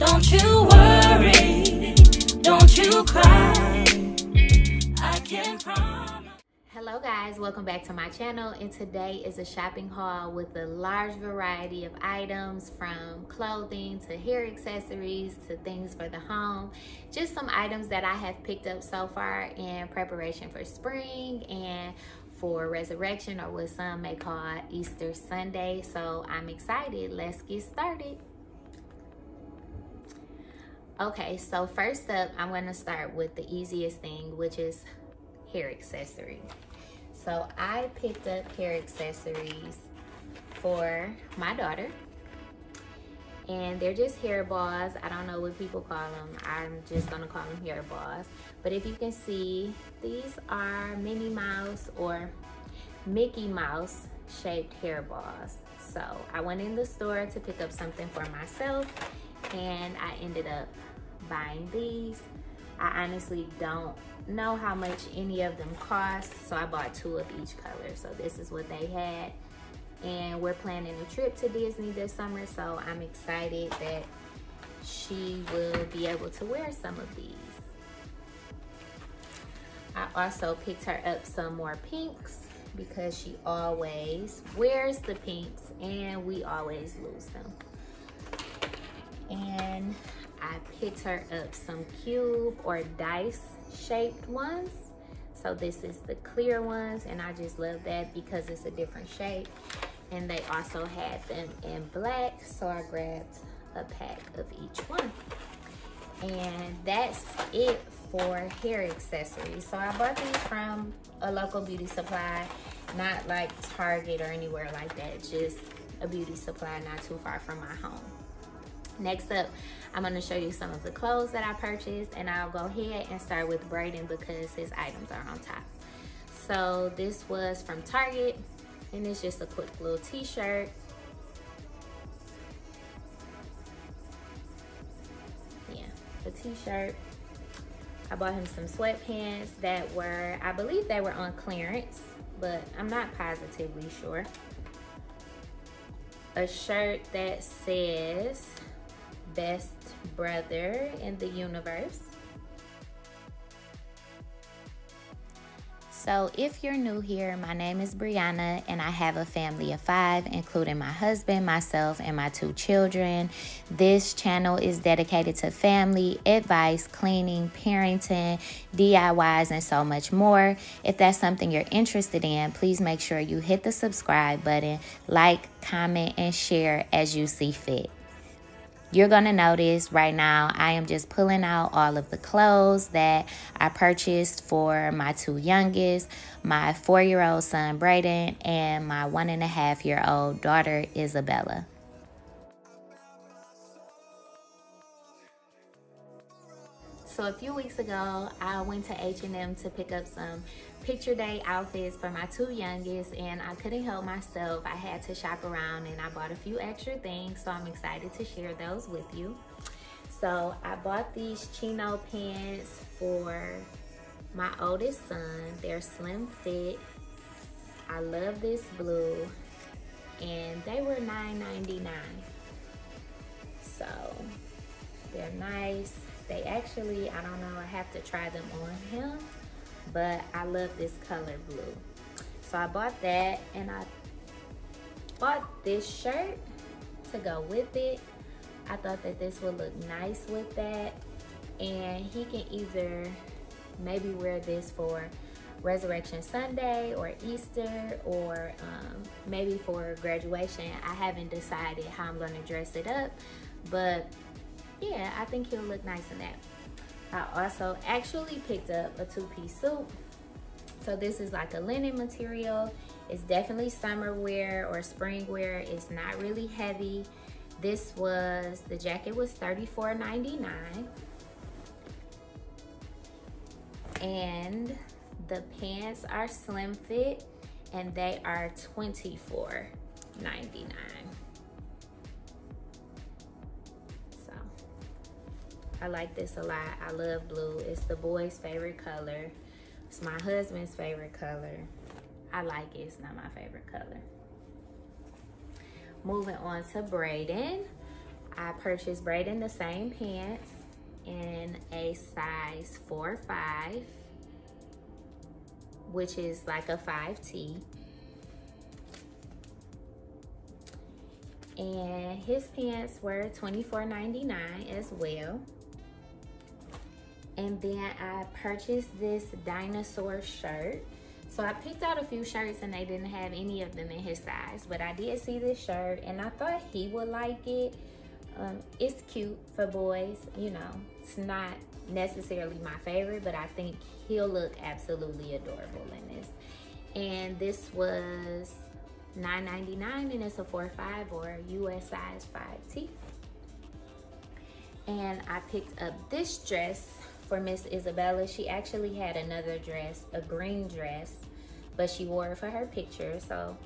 Don't you worry, don't you cry. I can promise. Hello guys, welcome back to my channel and today is a shopping haul with a large variety of items from clothing to hair accessories to things for the home. Just some items that I have picked up so far in preparation for spring and for resurrection or what some may call Easter Sunday. So I'm excited, let's get started. Okay, so first up, I'm gonna start with the easiest thing, which is hair accessories. So I picked up hair accessories for my daughter. And they're just hair balls. I don't know what people call them. I'm just gonna call them hair balls. But if you can see, these are Minnie Mouse or Mickey Mouse shaped hair balls. So I went in the store to pick up something for myself and I ended up buying these. I honestly don't know how much any of them cost, so I bought two of each color. So this is what they had. And we're planning a trip to Disney this summer, so I'm excited that she will be able to wear some of these. I also picked her up some more pinks because she always wears the pinks and we always lose them. And I picked her up some cube or dice shaped ones. So this is the clear ones and I just love that because it's a different shape. And they also had them in black, so I grabbed a pack of each one. And that's it for hair accessories. So I bought these from a local beauty supply, not like Target or anywhere like that, just a beauty supply not too far from my home. Next up, I'm gonna show you some of the clothes that I purchased and I'll go ahead and start with Braden because his items are on top. So this was from Target and it's just a quick little t-shirt. Yeah, the t-shirt. I bought him some sweatpants that were, I believe they were on clearance, but I'm not positively sure. A shirt that says best brother in the universe. So, if you're new here, my name is Brianna, and I have a family of five, including my husband, myself, and my two children. This channel is dedicated to family, advice, cleaning, parenting, DIYs, and so much more. If that's something you're interested in, please make sure you hit the subscribe button, like, comment, and share as you see fit. You're going to notice right now I am just pulling out all of the clothes that I purchased for my two youngest, my four-year-old son Braden, and my one and a half year old daughter Isabella. So a few weeks ago, I went to H&M to pick up some picture day outfits for my two youngest and I couldn't help myself. I had to shop around and I bought a few extra things so I'm excited to share those with you. So I bought these chino pants for my oldest son. They're slim fit. I love this blue and they were $9.99. So they're nice. They actually, I don't know, I have to try them on him but I love this color blue. So I bought that and I bought this shirt to go with it. I thought that this would look nice with that. And he can either maybe wear this for Resurrection Sunday or Easter or um, maybe for graduation. I haven't decided how I'm gonna dress it up, but yeah, I think he'll look nice in that. I also actually picked up a two-piece suit. So this is like a linen material. It's definitely summer wear or spring wear. It's not really heavy. This was, the jacket was $34.99. And the pants are slim fit and they are $24.99. I like this a lot. I love blue. It's the boy's favorite color. It's my husband's favorite color. I like it. It's not my favorite color. Moving on to Braden. I purchased Braden the same pants in a size 4 5, which is like a 5T. And his pants were $24.99 as well. And then I purchased this dinosaur shirt. So I picked out a few shirts and they didn't have any of them in his size. But I did see this shirt and I thought he would like it. Um, it's cute for boys, you know. It's not necessarily my favorite, but I think he'll look absolutely adorable in this. And this was $9.99 and it's a 4-5 or US size 5T. And I picked up this dress for Miss Isabella. She actually had another dress, a green dress, but she wore it for her picture. So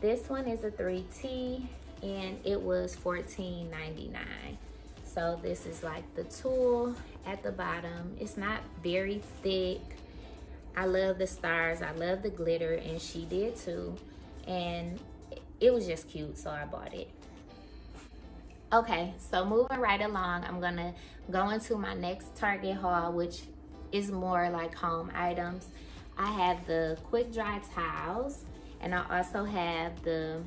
this one is a 3T and it was $14.99. So this is like the tulle at the bottom. It's not very thick. I love the stars. I love the glitter and she did too and it was just cute so I bought it. Okay, so moving right along, I'm gonna go into my next Target haul, which is more like home items. I have the quick dry towels and I also have the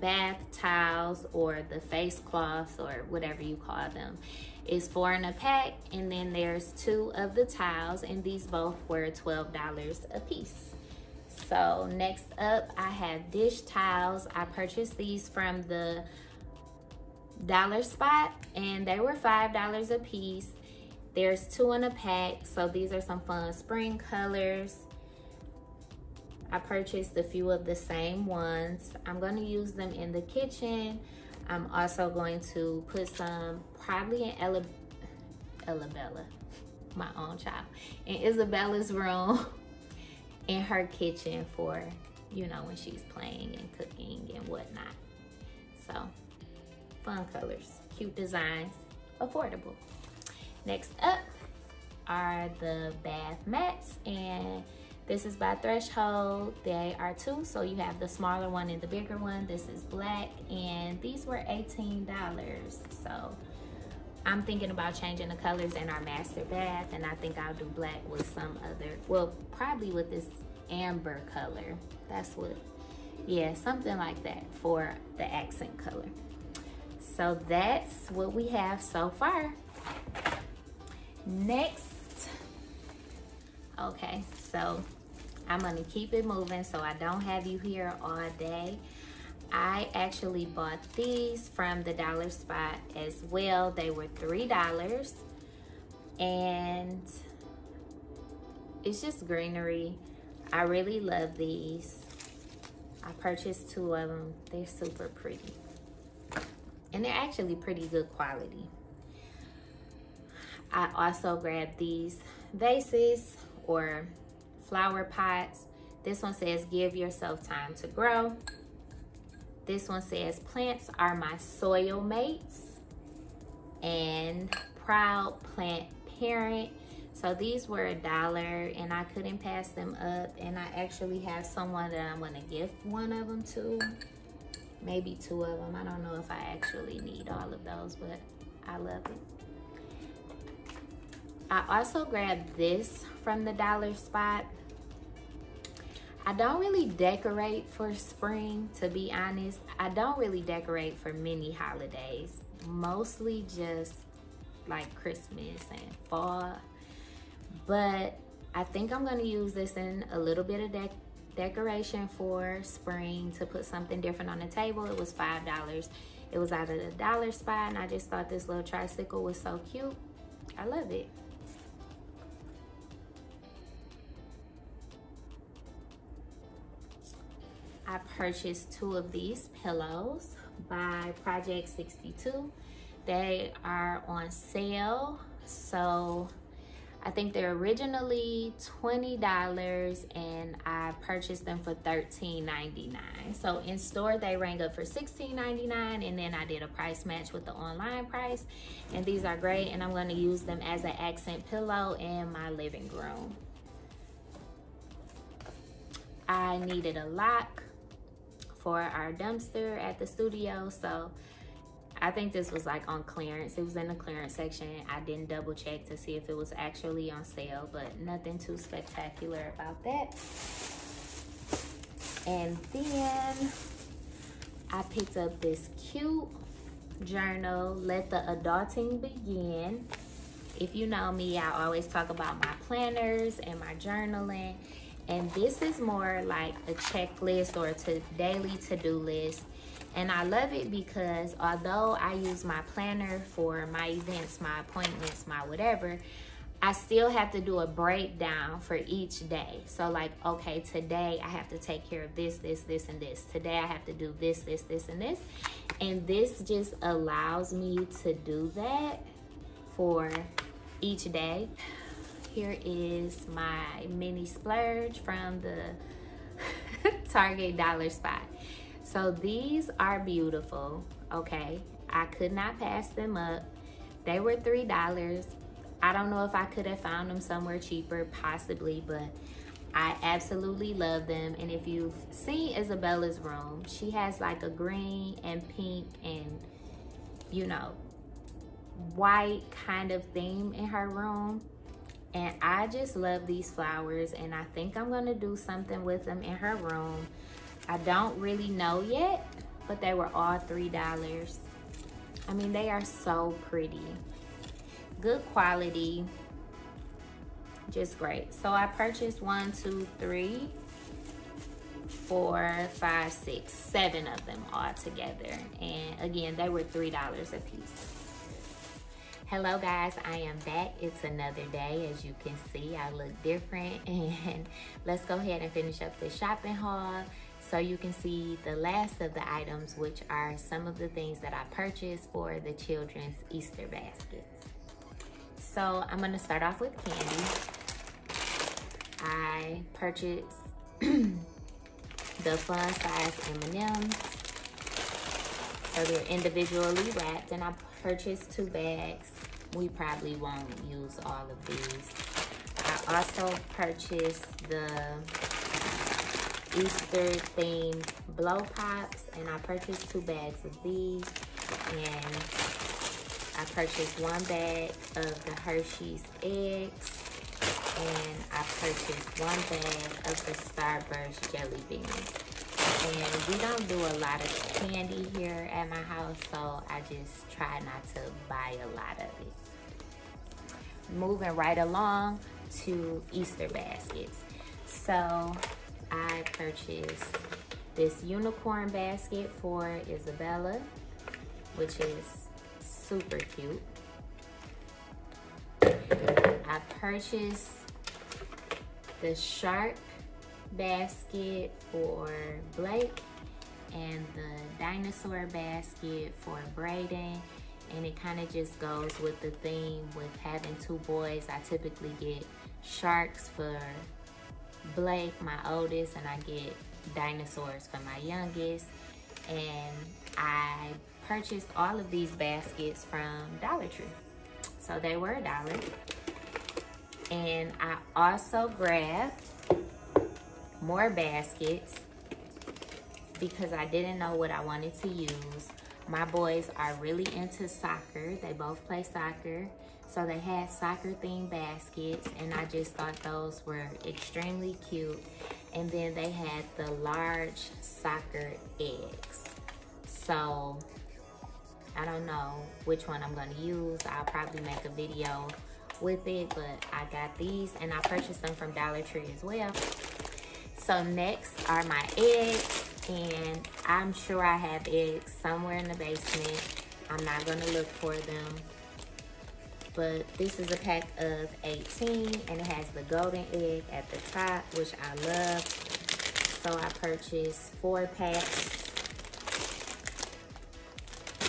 bath towels or the face cloths or whatever you call them. It's four in a pack and then there's two of the towels and these both were $12 a piece. So next up, I have dish towels. I purchased these from the dollar spot and they were $5 a piece. There's two in a pack, so these are some fun spring colors. I purchased a few of the same ones. I'm gonna use them in the kitchen. I'm also going to put some probably in Ella, Bella, my own child, in Isabella's room. in her kitchen for, you know, when she's playing and cooking and whatnot. So, fun colors, cute designs, affordable. Next up are the bath mats and this is by Threshold. They are two, so you have the smaller one and the bigger one. This is black, and these were $18. So I'm thinking about changing the colors in our master bath and I think I'll do black with some other, well, probably with this amber color. That's what, yeah, something like that for the accent color. So that's what we have so far. Next, okay, so I'm gonna keep it moving so I don't have you here all day. I actually bought these from the dollar spot as well. They were $3 and it's just greenery. I really love these. I purchased two of them. They're super pretty. And they're actually pretty good quality. I also grabbed these vases or flower pots. This one says, give yourself time to grow. This one says, plants are my soil mates and proud plant parent. So these were a dollar and I couldn't pass them up. And I actually have someone that I'm gonna gift one of them to. Maybe two of them. I don't know if I actually need all of those, but I love it. I also grabbed this from the dollar spot. I don't really decorate for spring, to be honest. I don't really decorate for many holidays. Mostly just like Christmas and fall. But I think I'm gonna use this in a little bit of de decoration for spring to put something different on the table. It was $5. It was out of the dollar spot and I just thought this little tricycle was so cute. I love it. I purchased two of these pillows by Project 62. They are on sale. So I think they're originally $20 and I purchased them for $13.99. So in store, they rang up for $16.99 and then I did a price match with the online price. And these are great and I'm gonna use them as an accent pillow in my living room. I needed a lock for our dumpster at the studio. So I think this was like on clearance. It was in the clearance section. I didn't double check to see if it was actually on sale, but nothing too spectacular about that. And then I picked up this cute journal, Let the Adulting Begin. If you know me, I always talk about my planners and my journaling. And this is more like a checklist or a daily to-do list. And I love it because although I use my planner for my events, my appointments, my whatever, I still have to do a breakdown for each day. So like, okay, today I have to take care of this, this, this, and this. Today I have to do this, this, this, and this. And this just allows me to do that for each day. Here is my mini splurge from the Target dollar spot. So these are beautiful, okay? I could not pass them up. They were $3. I don't know if I could have found them somewhere cheaper, possibly, but I absolutely love them. And if you've seen Isabella's room, she has like a green and pink and, you know, white kind of theme in her room. And I just love these flowers and I think I'm gonna do something with them in her room. I don't really know yet, but they were all $3. I mean, they are so pretty. Good quality. Just great. So i purchased one two three four five six seven of them all together. And again they were three dollars a piece. Hello guys. I am back. It's another day. As you can see i look different. And let's go ahead and finish up the shopping haul so you can see the last of the items which are some of the things that i purchased for the children's easter baskets so I'm gonna start off with candy. I purchased the fun size M&Ms. So they're individually wrapped and I purchased two bags. We probably won't use all of these. I also purchased the Easter themed blow pops and I purchased two bags of these and I purchased one bag of the Hershey's eggs and I purchased one bag of the Starburst jelly beans. And we don't do a lot of candy here at my house, so I just try not to buy a lot of it. Moving right along to Easter baskets. So I purchased this unicorn basket for Isabella, which is super cute. I purchased the shark basket for Blake and the dinosaur basket for Braden and it kind of just goes with the theme with having two boys. I typically get sharks for Blake, my oldest, and I get dinosaurs for my youngest. And I purchased all of these baskets from Dollar Tree. So they were a dollar. And I also grabbed more baskets because I didn't know what I wanted to use. My boys are really into soccer. They both play soccer. So they had soccer themed baskets and I just thought those were extremely cute. And then they had the large soccer eggs. So I don't know which one I'm gonna use. I'll probably make a video with it, but I got these and I purchased them from Dollar Tree as well. So next are my eggs and I'm sure I have eggs somewhere in the basement. I'm not gonna look for them. But this is a pack of 18 and it has the golden egg at the top, which I love. So I purchased four packs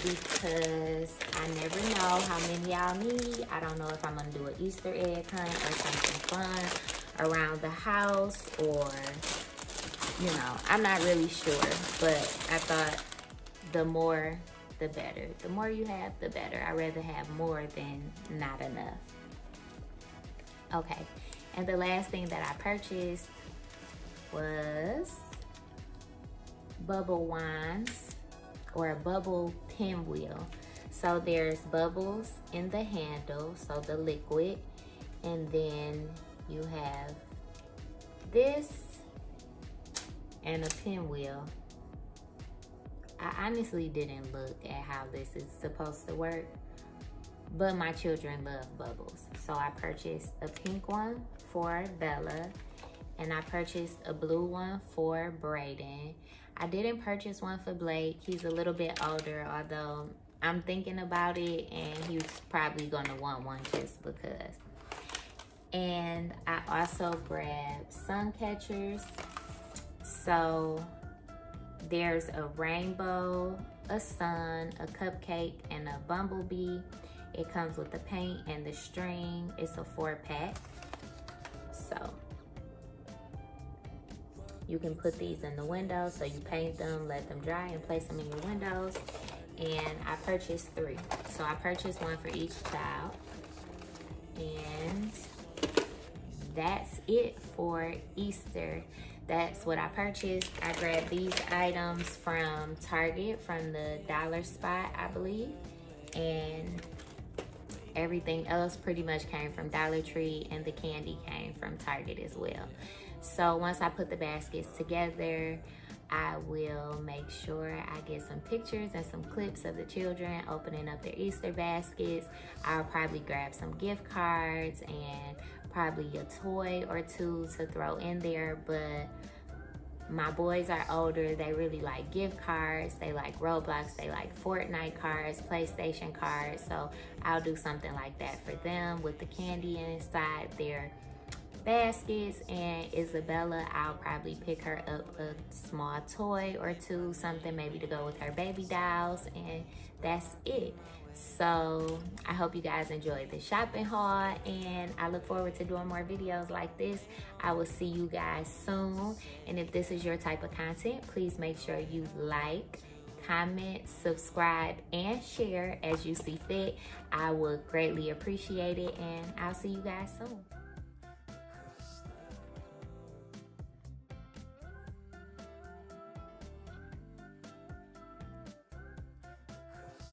because I never know how many y'all need. I don't know if I'm gonna do an Easter egg hunt or something fun around the house or, you know, I'm not really sure. But I thought the more, the better. The more you have, the better. I'd rather have more than not enough. Okay, and the last thing that I purchased was Bubble Wines or a bubble pinwheel. So there's bubbles in the handle, so the liquid, and then you have this and a pinwheel. I honestly didn't look at how this is supposed to work, but my children love bubbles. So I purchased a pink one for Bella and I purchased a blue one for Braden. I didn't purchase one for Blake. He's a little bit older, although I'm thinking about it and he's probably gonna want one just because. And I also grabbed sun catchers. So there's a rainbow, a sun, a cupcake, and a bumblebee. It comes with the paint and the string. It's a four pack. So you can put these in the window. So you paint them, let them dry, and place them in your windows. And I purchased three. So I purchased one for each child. And that's it for Easter. That's what I purchased. I grabbed these items from Target, from the dollar spot, I believe. And everything else pretty much came from Dollar Tree and the candy came from Target as well. So once I put the baskets together, I will make sure I get some pictures and some clips of the children opening up their Easter baskets. I'll probably grab some gift cards and probably a toy or two to throw in there, but my boys are older. They really like gift cards. They like Roblox. They like Fortnite cards, PlayStation cards. So I'll do something like that for them with the candy inside their baskets. And Isabella, I'll probably pick her up a small toy or two, something maybe to go with her baby dolls. And that's it. So I hope you guys enjoyed the shopping haul and I look forward to doing more videos like this. I will see you guys soon. And if this is your type of content, please make sure you like, comment, subscribe, and share as you see fit. I would greatly appreciate it and I'll see you guys soon.